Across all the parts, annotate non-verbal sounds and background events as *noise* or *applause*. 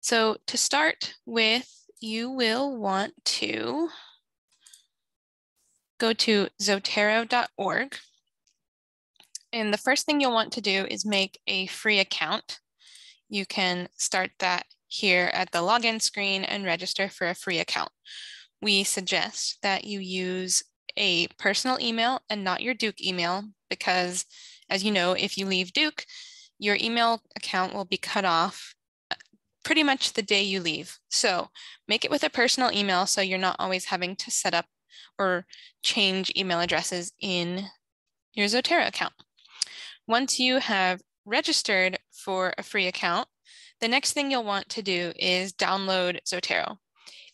So to start with, you will want to go to zotero.org. And the first thing you'll want to do is make a free account. You can start that here at the login screen and register for a free account. We suggest that you use a personal email and not your Duke email because as you know, if you leave Duke, your email account will be cut off pretty much the day you leave. So make it with a personal email so you're not always having to set up or change email addresses in your Zotero account. Once you have registered for a free account, the next thing you'll want to do is download Zotero.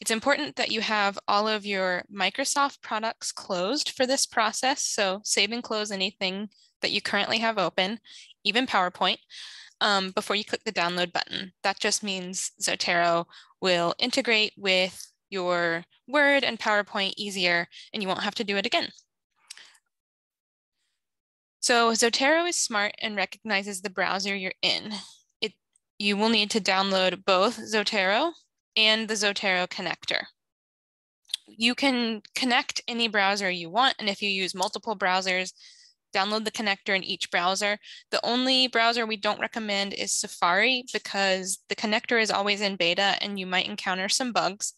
It's important that you have all of your Microsoft products closed for this process. So save and close anything that you currently have open, even PowerPoint, um, before you click the download button. That just means Zotero will integrate with your Word and PowerPoint easier and you won't have to do it again. So Zotero is smart and recognizes the browser you're in. It, you will need to download both Zotero and the Zotero connector. You can connect any browser you want, and if you use multiple browsers, download the connector in each browser. The only browser we don't recommend is Safari because the connector is always in beta and you might encounter some bugs.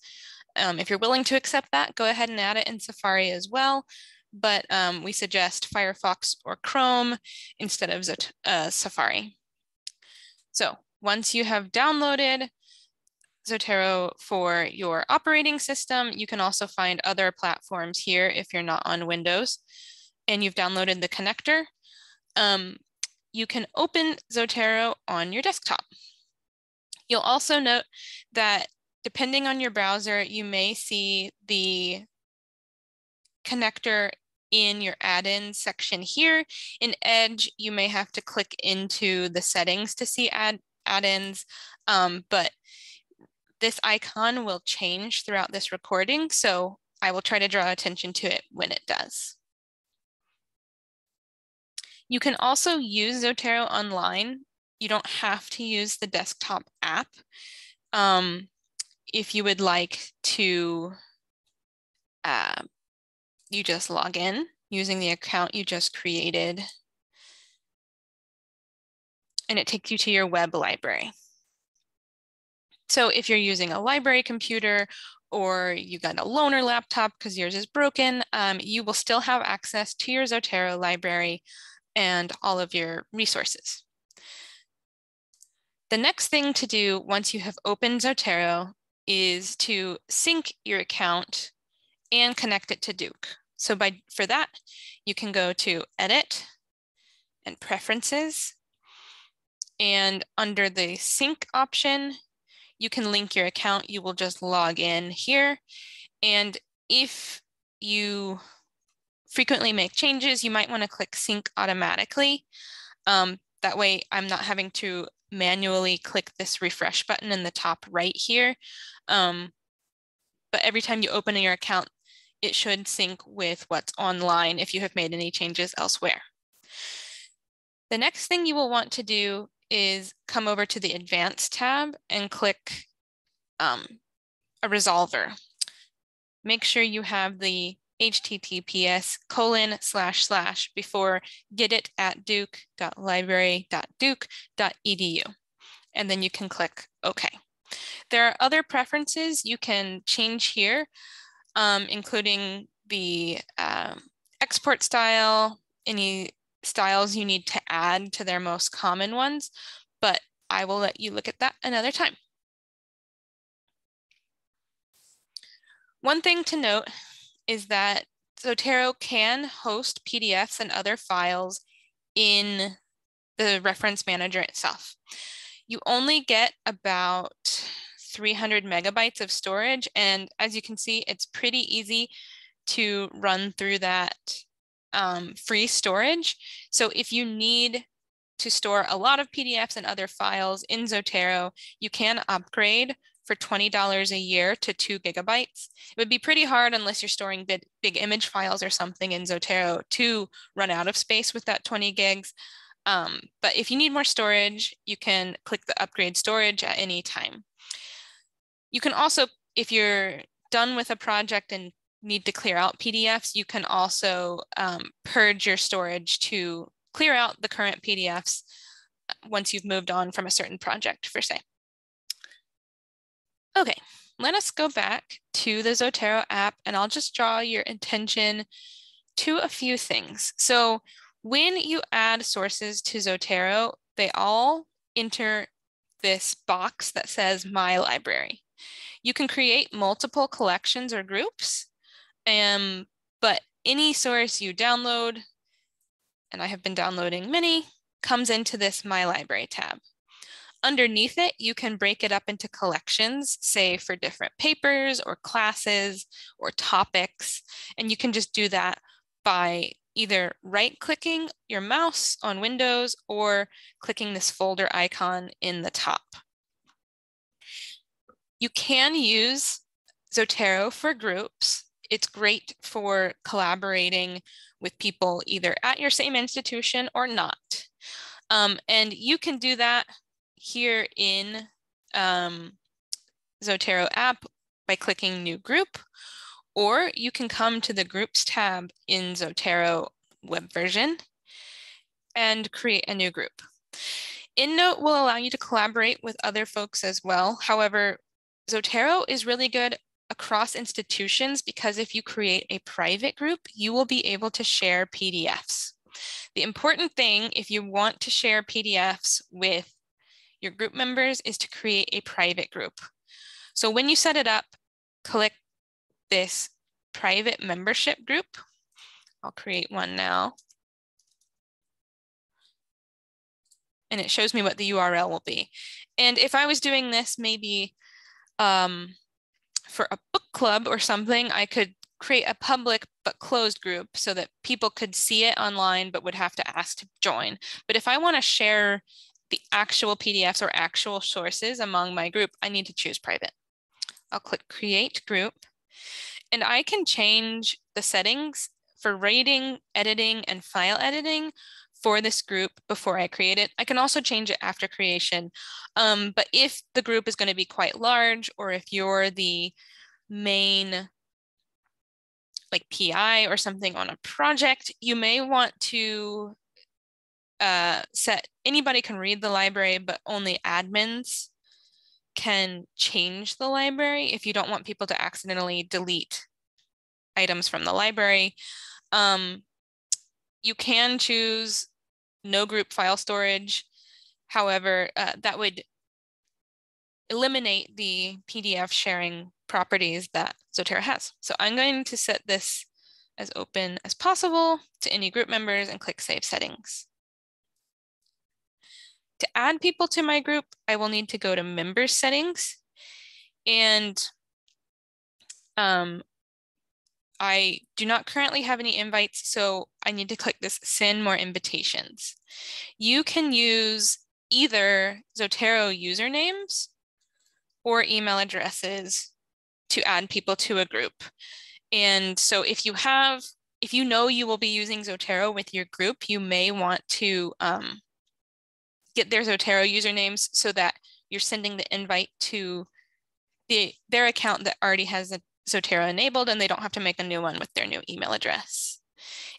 Um, if you're willing to accept that, go ahead and add it in Safari as well. But um, we suggest Firefox or Chrome instead of uh, Safari. So once you have downloaded Zotero for your operating system, you can also find other platforms here if you're not on Windows and you've downloaded the connector. Um, you can open Zotero on your desktop. You'll also note that depending on your browser, you may see the connector in your add-ins section here. In Edge, you may have to click into the settings to see add add-ins, um, but this icon will change throughout this recording, so I will try to draw attention to it when it does. You can also use Zotero online. You don't have to use the desktop app. Um, if you would like to, uh, you just log in using the account you just created. And it takes you to your web library. So if you're using a library computer or you got a loaner laptop because yours is broken, um, you will still have access to your Zotero library and all of your resources. The next thing to do once you have opened Zotero is to sync your account and connect it to Duke. So by for that, you can go to Edit and Preferences. And under the sync option, you can link your account. You will just log in here. And if you frequently make changes, you might want to click sync automatically. Um, that way I'm not having to manually click this refresh button in the top right here. Um, but every time you open your account, it should sync with what's online if you have made any changes elsewhere. The next thing you will want to do is come over to the Advanced tab and click um, a resolver. Make sure you have the https colon slash slash before get it at duke.library.duke.edu. And then you can click OK. There are other preferences you can change here, um, including the um, export style, any styles you need to add to their most common ones, but I will let you look at that another time. One thing to note is that Zotero can host PDFs and other files in the reference manager itself. You only get about 300 megabytes of storage. And as you can see, it's pretty easy to run through that um, free storage. So if you need to store a lot of PDFs and other files in Zotero, you can upgrade for $20 a year to two gigabytes. It would be pretty hard unless you're storing big, big image files or something in Zotero to run out of space with that 20 gigs. Um, but if you need more storage, you can click the upgrade storage at any time. You can also, if you're done with a project and need to clear out PDFs, you can also um, purge your storage to clear out the current PDFs uh, once you've moved on from a certain project for say. Okay, let us go back to the Zotero app and I'll just draw your attention to a few things. So when you add sources to Zotero, they all enter this box that says My Library. You can create multiple collections or groups, um, but any source you download, and I have been downloading many, comes into this My Library tab. Underneath it, you can break it up into collections, say for different papers or classes or topics, and you can just do that by either right clicking your mouse on Windows or clicking this folder icon in the top. You can use Zotero for groups. It's great for collaborating with people either at your same institution or not. Um, and you can do that here in um, Zotero app by clicking new group, or you can come to the groups tab in Zotero web version and create a new group. EndNote will allow you to collaborate with other folks as well. However, Zotero is really good across institutions because if you create a private group, you will be able to share PDFs. The important thing if you want to share PDFs with your group members is to create a private group. So when you set it up, click this private membership group. I'll create one now. And it shows me what the URL will be. And if I was doing this maybe um, for a book club or something, I could create a public but closed group so that people could see it online but would have to ask to join. But if I want to share the actual PDFs or actual sources among my group, I need to choose private. I'll click create group and I can change the settings for rating, editing, and file editing for this group before I create it. I can also change it after creation. Um, but if the group is going to be quite large, or if you're the main like PI or something on a project, you may want to uh, set anybody can read the library, but only admins can change the library if you don't want people to accidentally delete items from the library. Um, you can choose no group file storage. However, uh, that would eliminate the PDF sharing properties that Zotero has. So I'm going to set this as open as possible to any group members and click Save Settings. To add people to my group, I will need to go to Members Settings and um, I do not currently have any invites, so I need to click this send more invitations. You can use either Zotero usernames or email addresses to add people to a group. And so if you have, if you know you will be using Zotero with your group, you may want to um, get their Zotero usernames so that you're sending the invite to the, their account that already has a Zotero enabled and they don't have to make a new one with their new email address.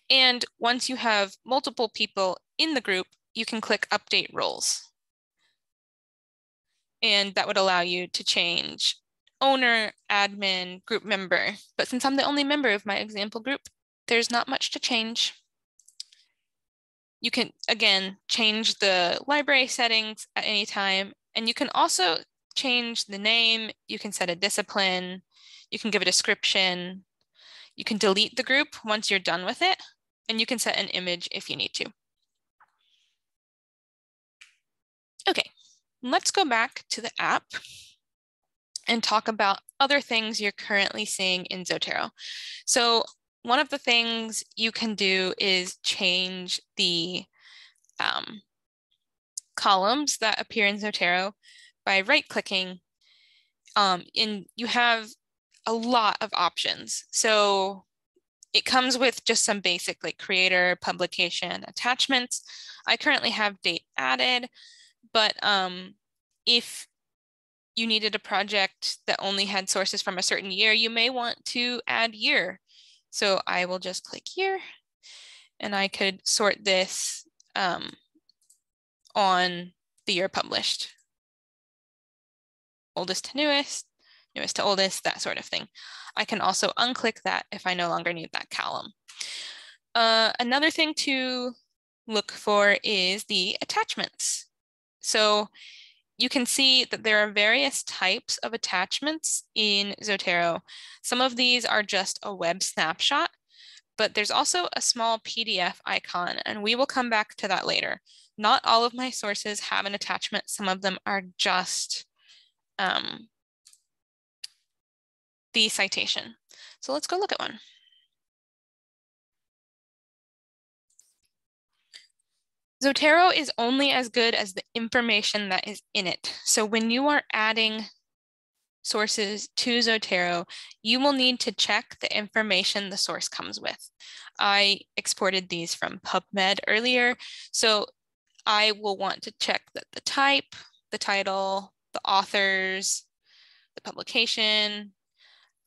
And once you have multiple people in the group, you can click update roles. And that would allow you to change owner, admin, group member. But since I'm the only member of my example group, there's not much to change. You can, again, change the library settings at any time. And you can also change the name. You can set a discipline. You can give a description. You can delete the group once you're done with it, and you can set an image if you need to. Okay, let's go back to the app and talk about other things you're currently seeing in Zotero. So one of the things you can do is change the um, columns that appear in Zotero by right clicking. Um, and you have a lot of options. So it comes with just some basic like creator, publication, attachments. I currently have date added, but um, if you needed a project that only had sources from a certain year, you may want to add year. So I will just click here and I could sort this um, on the year published. Oldest to newest, newest to oldest, that sort of thing. I can also unclick that if I no longer need that column. Uh, another thing to look for is the attachments. So you can see that there are various types of attachments in Zotero. Some of these are just a web snapshot, but there's also a small PDF icon, and we will come back to that later. Not all of my sources have an attachment. Some of them are just um, the citation. So let's go look at one. Zotero is only as good as the information that is in it. So when you are adding sources to Zotero, you will need to check the information the source comes with. I exported these from PubMed earlier, so I will want to check that the type, the title, the authors, the publication,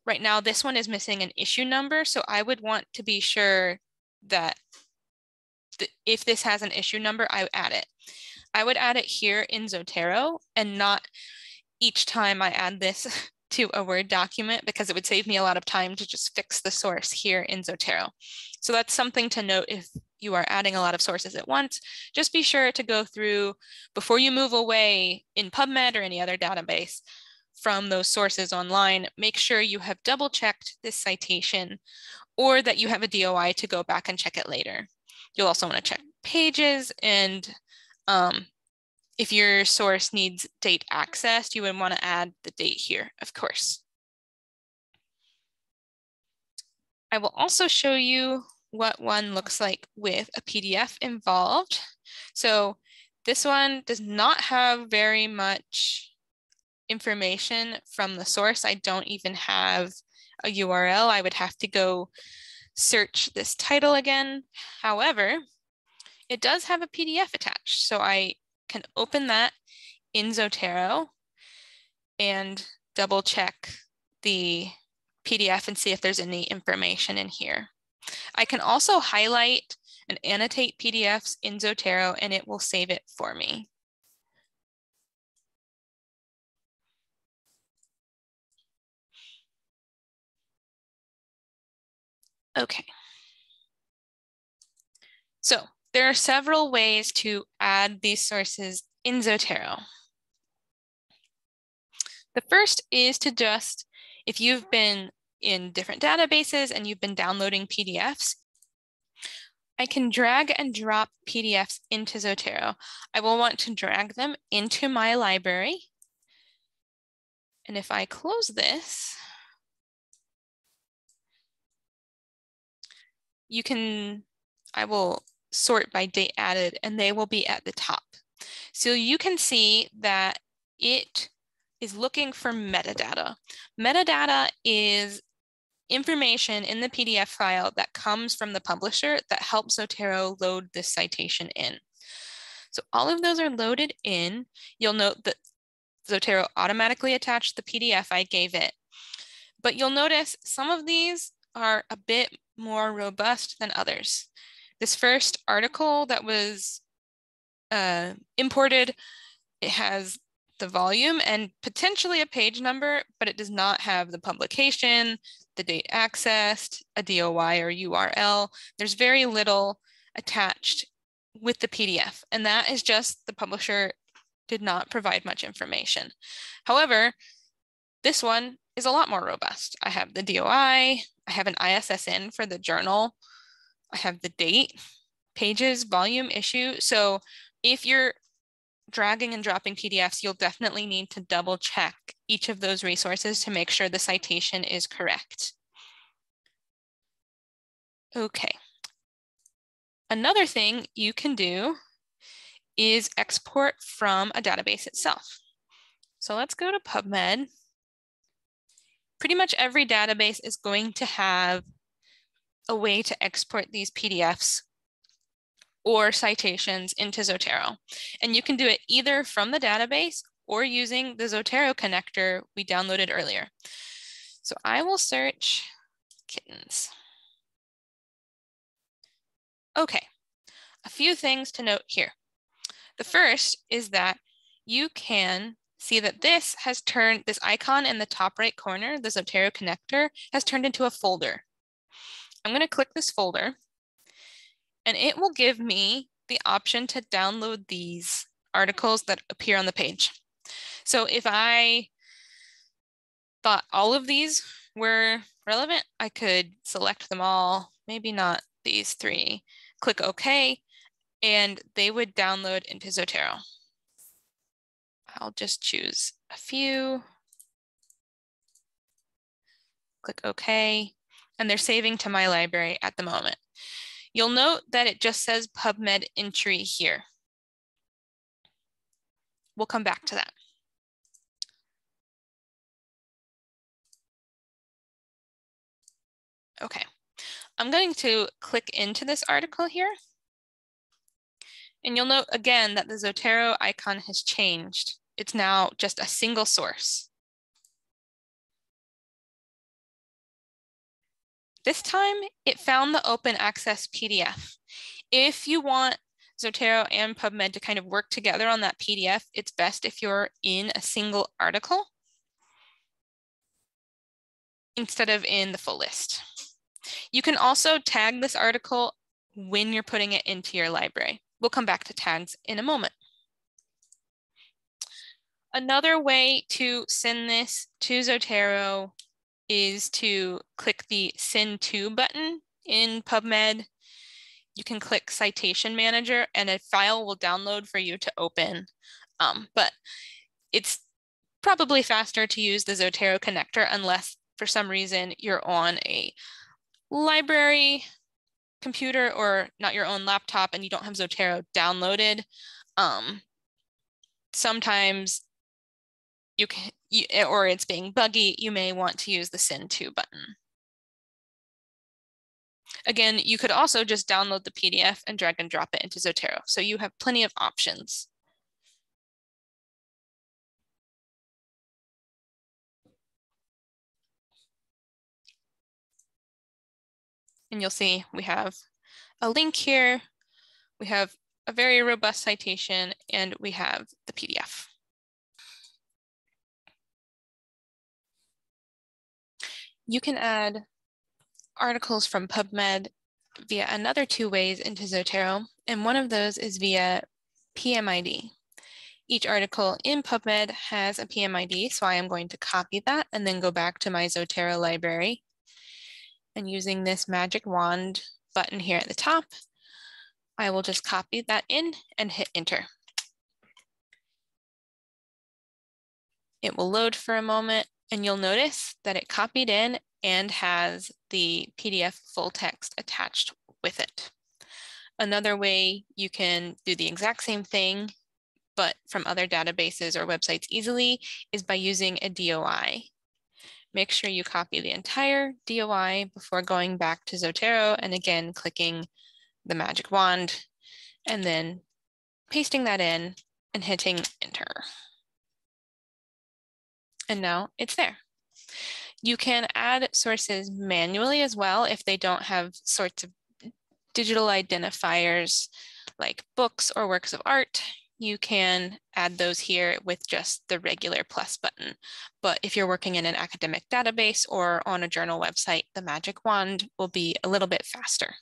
Right now, this one is missing an issue number, so I would want to be sure that if this has an issue number, I add it. I would add it here in Zotero and not each time I add this *laughs* to a Word document because it would save me a lot of time to just fix the source here in Zotero. So that's something to note if you are adding a lot of sources at once. Just be sure to go through before you move away in PubMed or any other database from those sources online, make sure you have double checked this citation or that you have a DOI to go back and check it later. You'll also want to check pages and um, if your source needs date access, you would want to add the date here, of course. I will also show you what one looks like with a PDF involved. So this one does not have very much information from the source. I don't even have a URL. I would have to go search this title again. However, it does have a PDF attached. So I can open that in Zotero and double check the PDF and see if there's any information in here. I can also highlight and annotate PDFs in Zotero and it will save it for me. Okay. So there are several ways to add these sources in Zotero. The first is to just, if you've been in different databases and you've been downloading PDFs, I can drag and drop PDFs into Zotero. I will want to drag them into my library. And if I close this, you can, I will sort by date added and they will be at the top. So you can see that it is looking for metadata. Metadata is information in the PDF file that comes from the publisher that helps Zotero load this citation in. So all of those are loaded in. You'll note that Zotero automatically attached the PDF I gave it. But you'll notice some of these are a bit more robust than others. This first article that was uh, imported, it has the volume and potentially a page number, but it does not have the publication, the date accessed, a DOI or URL. There's very little attached with the PDF, and that is just the publisher did not provide much information. However, this one is a lot more robust. I have the DOI, I have an ISSN for the journal. I have the date, pages, volume, issue. So if you're dragging and dropping PDFs, you'll definitely need to double check each of those resources to make sure the citation is correct. Okay. Another thing you can do is export from a database itself. So let's go to PubMed pretty much every database is going to have a way to export these PDFs or citations into Zotero. And you can do it either from the database or using the Zotero connector we downloaded earlier. So I will search kittens. Okay, a few things to note here. The first is that you can see that this has turned, this icon in the top right corner, the Zotero connector, has turned into a folder. I'm gonna click this folder and it will give me the option to download these articles that appear on the page. So if I thought all of these were relevant, I could select them all, maybe not these three, click OK, and they would download into Zotero. I'll just choose a few, click OK, and they're saving to my library at the moment. You'll note that it just says PubMed entry here. We'll come back to that. Okay, I'm going to click into this article here. And you'll note again that the Zotero icon has changed. It's now just a single source. This time it found the open access PDF. If you want Zotero and PubMed to kind of work together on that PDF, it's best if you're in a single article instead of in the full list. You can also tag this article when you're putting it into your library. We'll come back to tags in a moment. Another way to send this to Zotero is to click the send to button in PubMed. You can click citation manager and a file will download for you to open. Um, but it's probably faster to use the Zotero connector unless for some reason you're on a library computer or not your own laptop and you don't have Zotero downloaded. Um, sometimes you can, you, eh, or it's being buggy, you may want to use the send to button. Again, you could also just download the PDF and drag and drop it into Zotero. So you have plenty of options. And you'll see we have a link here. We have a very robust citation and we have the PDF. You can add articles from PubMed via another two ways into Zotero, and one of those is via PMID. Each article in PubMed has a PMID, so I am going to copy that and then go back to my Zotero library. And using this magic wand button here at the top, I will just copy that in and hit enter. It will load for a moment and you'll notice that it copied in and has the PDF full text attached with it. Another way you can do the exact same thing, but from other databases or websites easily is by using a DOI. Make sure you copy the entire DOI before going back to Zotero and again, clicking the magic wand and then pasting that in and hitting enter and now it's there. You can add sources manually as well if they don't have sorts of digital identifiers like books or works of art. You can add those here with just the regular plus button. But if you're working in an academic database or on a journal website, the magic wand will be a little bit faster.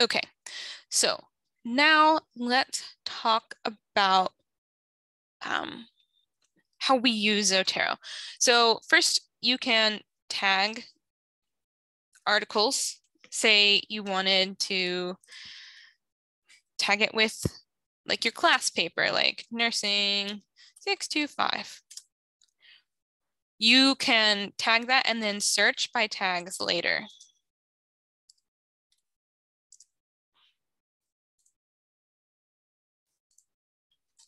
Okay, so now let's talk about um, how we use Zotero. So first you can tag articles. Say you wanted to tag it with like your class paper, like nursing 625. You can tag that and then search by tags later.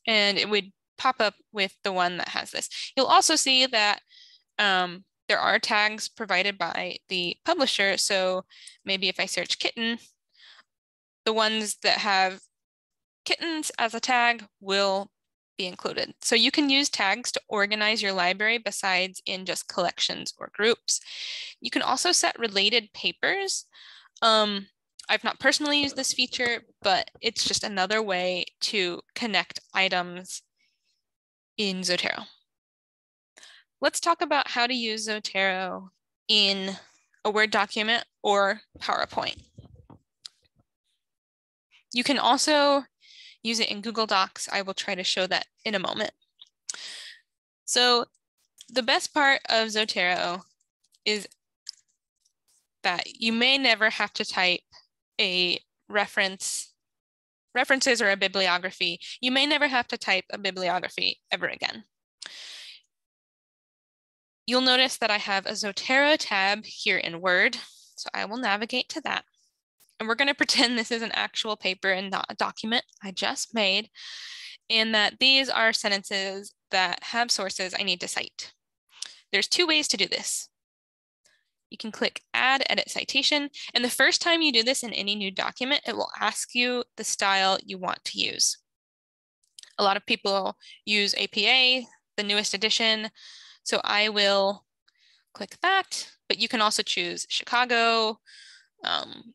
And it would pop up with the one that has this. You'll also see that um, there are tags provided by the publisher. So maybe if I search kitten, the ones that have kittens as a tag will be included. So you can use tags to organize your library besides in just collections or groups. You can also set related papers. Um, I've not personally used this feature, but it's just another way to connect items in Zotero. Let's talk about how to use Zotero in a Word document or PowerPoint. You can also use it in Google Docs. I will try to show that in a moment. So the best part of Zotero is that you may never have to type a reference references or a bibliography. You may never have to type a bibliography ever again. You'll notice that I have a Zotero tab here in Word, so I will navigate to that. And we're going *laughs* to pretend this is an actual paper and not a document I just made, and that these are sentences that have sources I need to cite. There's two ways to do this. You can click Add Edit Citation, and the first time you do this in any new document, it will ask you the style you want to use. A lot of people use APA, the newest edition, so I will click that, but you can also choose Chicago, um,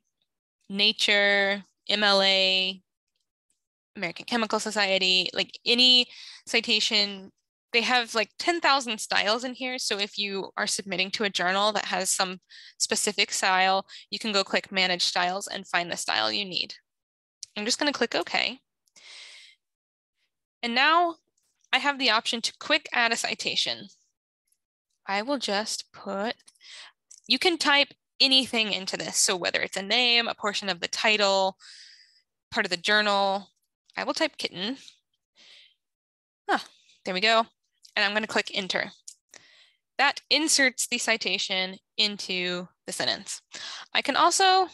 Nature, MLA, American Chemical Society, like any citation, they have like 10,000 styles in here. So if you are submitting to a journal that has some specific style, you can go click Manage Styles and find the style you need. I'm just going to click OK. And now I have the option to quick add a citation. I will just put, you can type anything into this. So whether it's a name, a portion of the title, part of the journal, I will type kitten. Ah, there we go. And I'm going to click enter. That inserts the citation into the sentence. I can also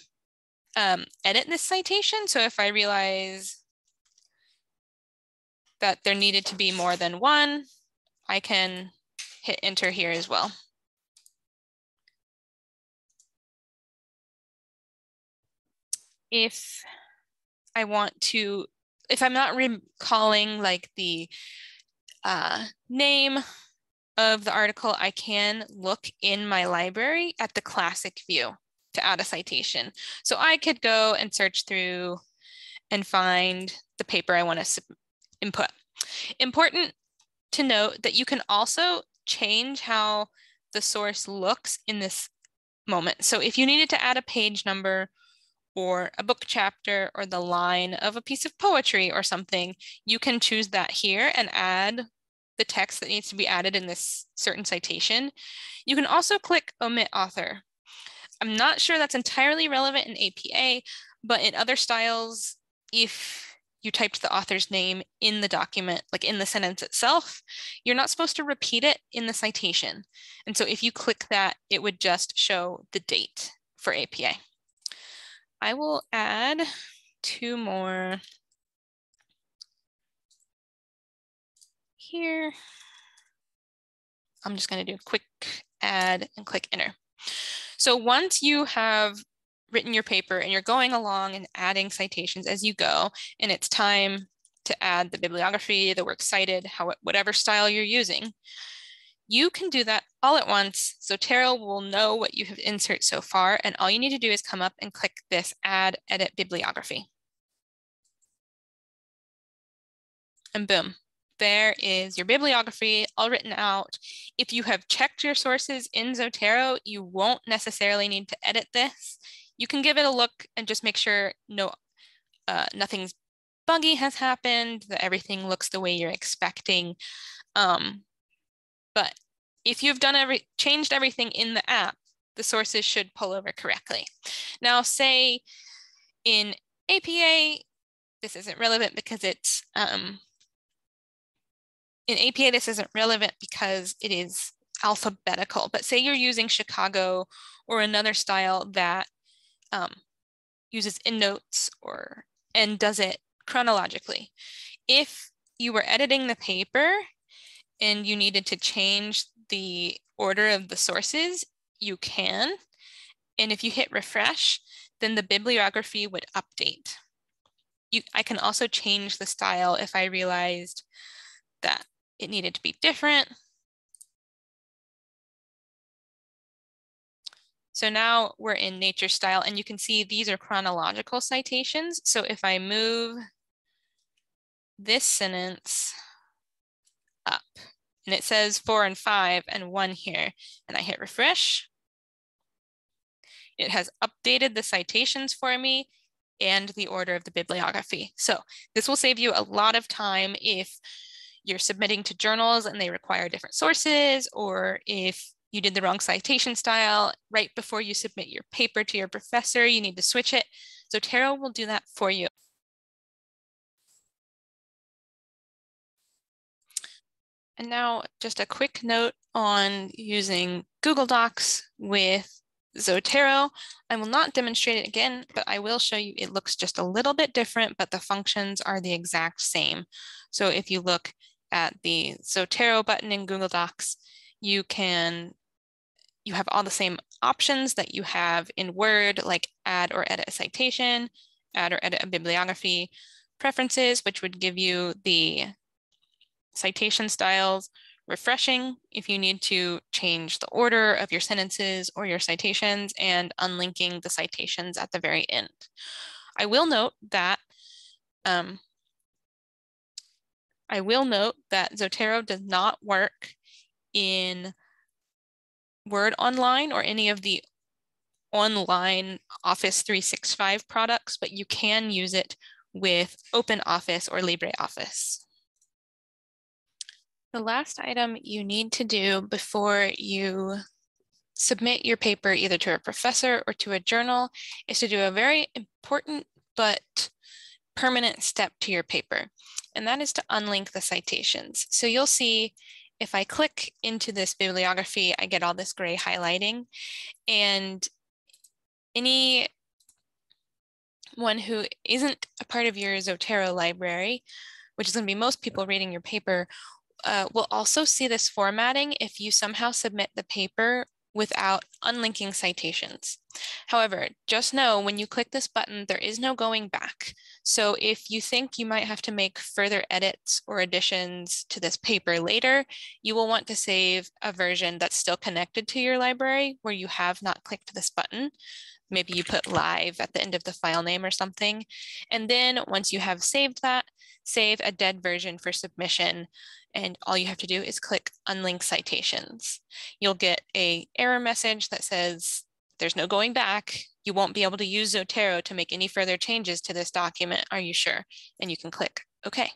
um, edit this citation. So if I realize that there needed to be more than one, I can hit enter here as well. if I want to, if I'm not recalling like the uh, name of the article, I can look in my library at the classic view to add a citation. So I could go and search through and find the paper I want to input. Important to note that you can also change how the source looks in this moment. So if you needed to add a page number or a book chapter or the line of a piece of poetry or something, you can choose that here and add the text that needs to be added in this certain citation. You can also click omit author. I'm not sure that's entirely relevant in APA, but in other styles, if you typed the author's name in the document, like in the sentence itself, you're not supposed to repeat it in the citation. And so if you click that, it would just show the date for APA. I will add two more here. I'm just going to do a quick add and click enter. So once you have written your paper and you're going along and adding citations as you go, and it's time to add the bibliography, the works cited, how, whatever style you're using, you can do that all at once. Zotero will know what you have inserted so far, and all you need to do is come up and click this Add Edit Bibliography. And boom, there is your bibliography all written out. If you have checked your sources in Zotero, you won't necessarily need to edit this. You can give it a look and just make sure no, uh, nothing's buggy has happened, that everything looks the way you're expecting. Um, but if you've done every changed everything in the app, the sources should pull over correctly. Now, say in APA, this isn't relevant because it's um, in APA, this isn't relevant because it is alphabetical, but say you're using Chicago or another style that um, uses endnotes or and does it chronologically. If you were editing the paper and you needed to change the order of the sources, you can. And if you hit refresh, then the bibliography would update. You, I can also change the style if I realized that it needed to be different. So now we're in nature style and you can see these are chronological citations. So if I move this sentence up and it says four and five and one here and I hit refresh, it has updated the citations for me and the order of the bibliography. So this will save you a lot of time if you're submitting to journals and they require different sources, or if you did the wrong citation style right before you submit your paper to your professor, you need to switch it. Zotero will do that for you. And now just a quick note on using Google Docs with Zotero. I will not demonstrate it again, but I will show you it looks just a little bit different, but the functions are the exact same. So if you look at the Zotero button in Google Docs, you can, you have all the same options that you have in Word, like add or edit a citation, add or edit a bibliography, preferences, which would give you the citation styles, refreshing if you need to change the order of your sentences or your citations and unlinking the citations at the very end. I will note that um, I will note that Zotero does not work in Word Online or any of the online Office 365 products, but you can use it with OpenOffice or LibreOffice. The last item you need to do before you submit your paper either to a professor or to a journal is to do a very important but permanent step to your paper, and that is to unlink the citations. So you'll see if I click into this bibliography, I get all this gray highlighting and any one who isn't a part of your Zotero library, which is going to be most people reading your paper, uh, we'll also see this formatting if you somehow submit the paper without unlinking citations. However, just know when you click this button, there is no going back. So if you think you might have to make further edits or additions to this paper later, you will want to save a version that's still connected to your library where you have not clicked this button. Maybe you put live at the end of the file name or something. And then once you have saved that, save a dead version for submission and all you have to do is click unlink citations. You'll get a error message that says there's no going back. You won't be able to use Zotero to make any further changes to this document. Are you sure? And you can click OK.